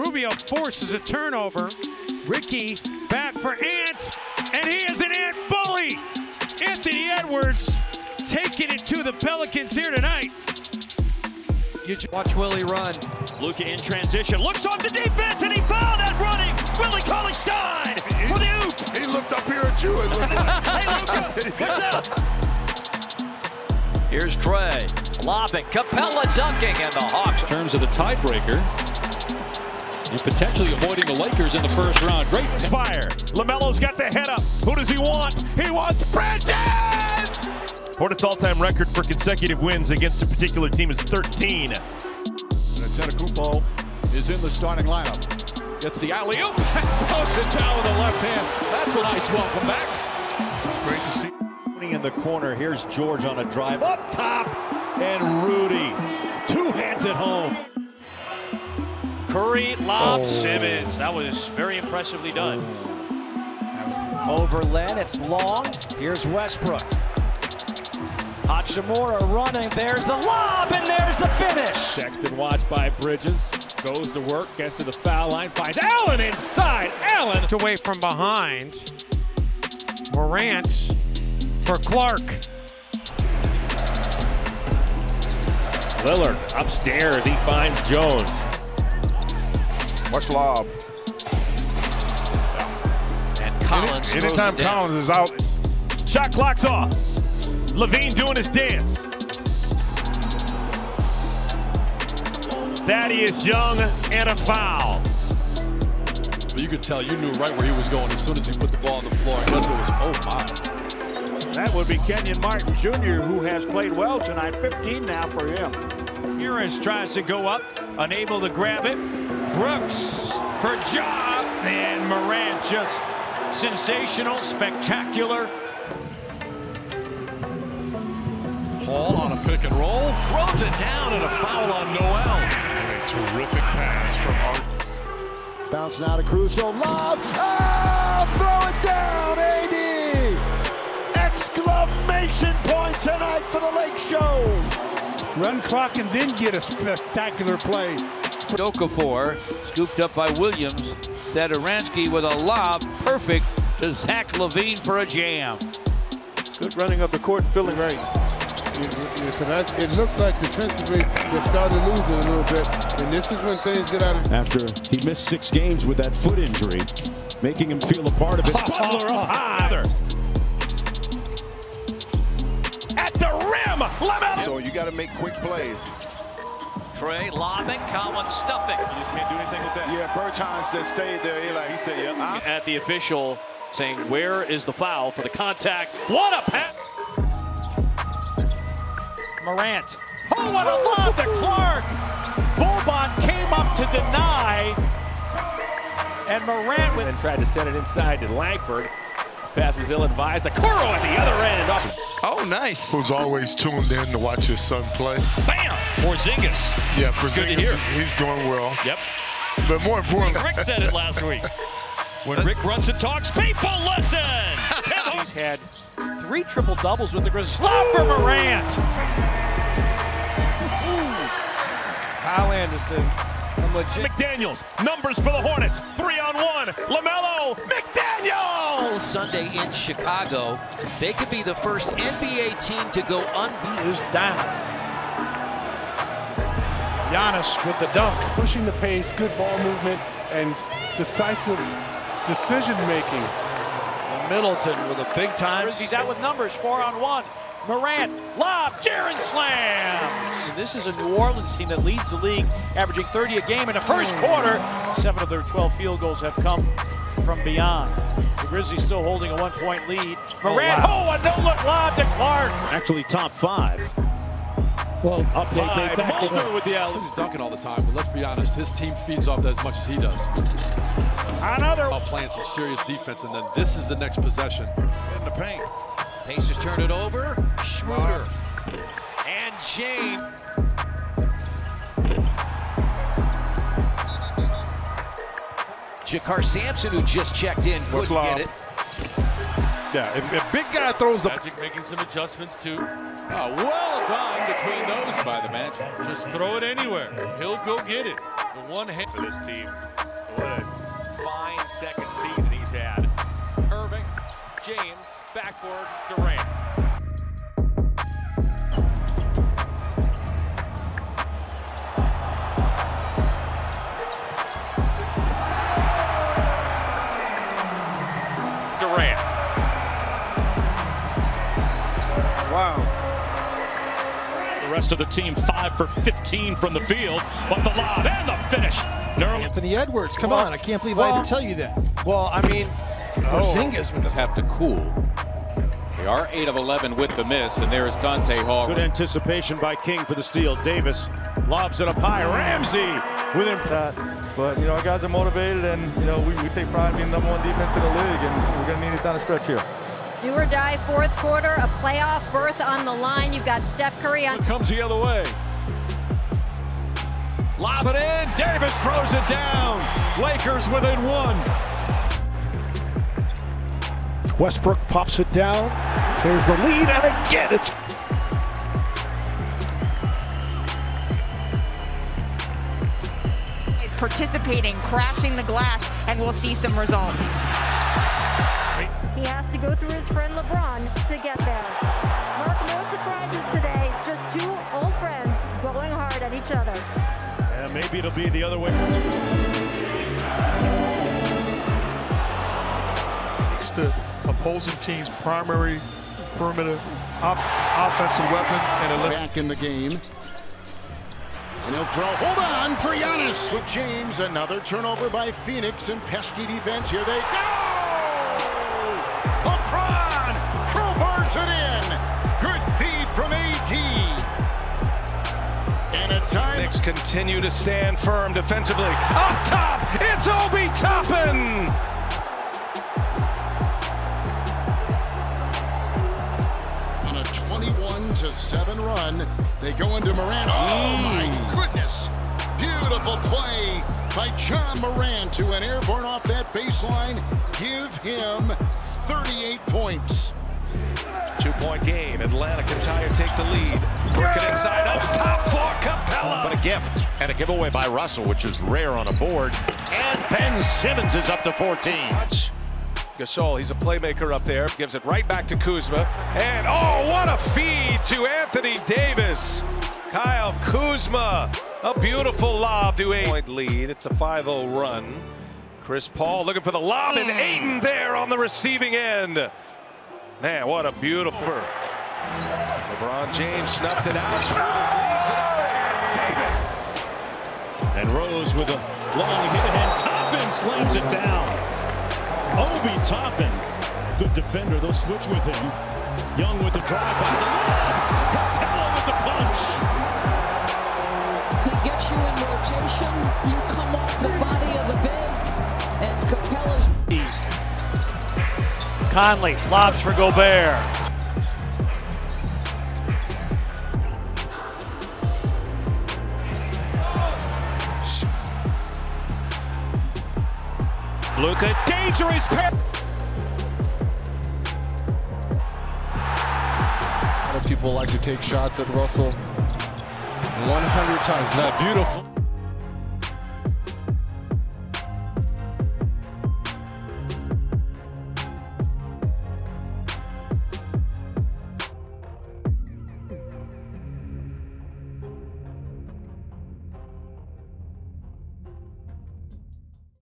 Rubio forces a turnover. Ricky back for Ant, and he is an Ant bully. Anthony Edwards taking it to the Pelicans here tonight. You watch Willie run. Luka in transition, looks off the defense, and he fouled that running. Willie Cauley Stein for the oop. He looked up here at you and looked like, hey, Luka, what's up? Here's Trey, lobbing, Capela dunking, and the Hawks. In terms of the tiebreaker, and potentially avoiding the Lakers in the first round. Great fire. LaMelo's got the head up. Who does he want? He wants Bridges! Hornets all-time record for consecutive wins against a particular team is 13. Antetokounmpo is in the starting lineup. Gets the alley-oop. Goes it down with the left hand. That's a nice welcome back. It's great to see. In the corner, here's George on a drive up top, and Rudy. Two hands at home. Curry, lob, oh. Simmons. That was very impressively done. Over Len, it's long. Here's Westbrook. Hachimura running. There's the lob, and there's the finish. Sexton watched by Bridges. Goes to work, gets to the foul line, finds Allen inside. Allen away from behind. Morant for Clarke. Lillard upstairs. He finds Jones. Watch lob. And Collins. Any, anytime Collins is out. Shot clock's off. LaVine doing his dance. Thaddeus Young and a foul. But you could tell you knew right where he was going as soon as he put the ball on the floor. Unless it was, oh my. That would be Kenyon Martin Jr., who has played well tonight. 15 now for him. Harris tries to go up, unable to grab it. Brooks for Ja, and Morant just sensational, spectacular. Hall on a pick and roll, throws it down, and a foul on Noel. And A terrific pass from Art. Bouncing out of Caruso, lob, oh, throw it down, AD! Exclamation point tonight for the Lake Show. Run clock and then get a spectacular play. Okafor, scooped up by Williams. Satoransky with a lob, perfect to Zach LaVine for a jam. Good running up the court, feeling right. It looks like defensively they're starting to lose a little bit, and this is when things get out of. After he missed six games with that foot injury, making him feel a part of it. Butler up high. LaMelo. So you got to make quick plays. Trey lobbing, Collins stuffing. You just can't do anything with that. Yeah, Bertans just stayed there. He like he said, "Yep." Huh? At the official saying, "Where is the foul for the contact?" What a pass! Morant. Oh, what a lob to Clarke! Boban came up to deny, and Morant went and tried to send it inside to Langford. Pass was ill-advised. Okoro at the other end. Oh, nice. Who's always tuned in to watch his son play. Bam! Porzingis. Yeah, Porzingis, good to hear. he's going well. Yep. But more importantly... Rick said it last week. When Rick Brunson talks, people listen! he's had three triple-doubles with the Grizzlies. Lob for Morant! Ooh. Kyle Anderson McDaniels, numbers for the Hornets. Three on one. LaMelo, McDaniels! Sunday in Chicago. They could be the first NBA team to go unbeaten. Is down. Giannis with the dunk. Pushing the pace, good ball movement, and decisive decision making. Middleton with a big time. He's out with numbers, four on one. Morant, lob, Jaren slam. So this is a New Orleans team that leads the league, averaging 30 a game in the first quarter. Seven of their 12 field goals have come from beyond. The Grizzlies still holding a one-point lead. Morant, oh, wow. oh a no-look lob to Clarke. Actually, top five. Well, up high, Mulder with the alley. He's dunking all the time, but let's be honest, his team feeds off that as much as he does. Another. Playing some serious defense, and then this is the next possession. In the paint. Pacers turn it over. Schroeder. And James. JaKarr Sampson, who just checked in, couldn't get it. Yeah, if, if big guy throws the... Magic making some adjustments too. Oh, well done between those by the Magic. Just throw it anywhere. He'll go get it. The one hit for this team. What a fine second season he's had. Irving, James, backboard, Durant. Durant. Wow. The rest of the team, 5 for 15 from the field. But the lob and the finish. Nerlens. Anthony Edwards, come Well, on. I can't believe I had well- to tell you that. Well, I mean, oh. Porzingis with the have to cool. They are 8 of 11 with the miss, and there is Dante Hall. Good anticipation by King for the steal. Davis lobs it up high. Ramsey with him. Uh, But, you know, our guys are motivated, and, you know, we, we take pride in being number one defense in the league, and we're going to need it down the stretch here. Do or die fourth quarter, a playoff berth on the line. You've got Steph Curry on. It Comes the other way. Lob it in. Davis throws it down. Lakers within one. Westbrook pops it down. There's the lead, and again it's participating, crashing the glass, and we'll see some results. He has to go through his friend LeBron to get there. Mark, no surprises today. Just two old friends going hard at each other. And maybe it'll be the other way. It's the opposing team's primary perimeter op- offensive weapon. And it Back in the game. And he'll throw. Hold on for Giannis with James. Another turnover by Phoenix and pesky defense. Here they go. LeBron crowbars it in. Good feed from AD. And a time. Knicks continue to stand firm defensively. Up top, it's Obi Toppin. on a 21 to 7 run. They go into Morant. Oh my mm. goodness. Beautiful play by John Morant to an airborne off that baseline. Give him 38 points. Two point game. Atlanta can tie or take the lead. Working inside up top for Capela. But a gift and a giveaway by Russell, which is rare on a board. And Ben Simmons is up to 14. Gasol, he's a playmaker up there. Gives it right back to Kuzma. And oh, what a feed to Anthony Davis. Kyle Kuzma. A beautiful lob to a point lead. It's a 5-0 run. Chris Paul looking for the lob and mm. Ayton there on the receiving end. Man, what a beautiful. LeBron James snuffed it out. And Rose with a long hit and Toppin slams it down. Obi Toppin, good defender. They'll switch with him. Young with the drive by the lob. Capela with the punch. He gets you in rotation. You come off the body of the big, and Capela's. Conley lobs for Gobert. Luka, dangerous pass. A lot of people like to take shots at Russell 100 times. Not beautiful.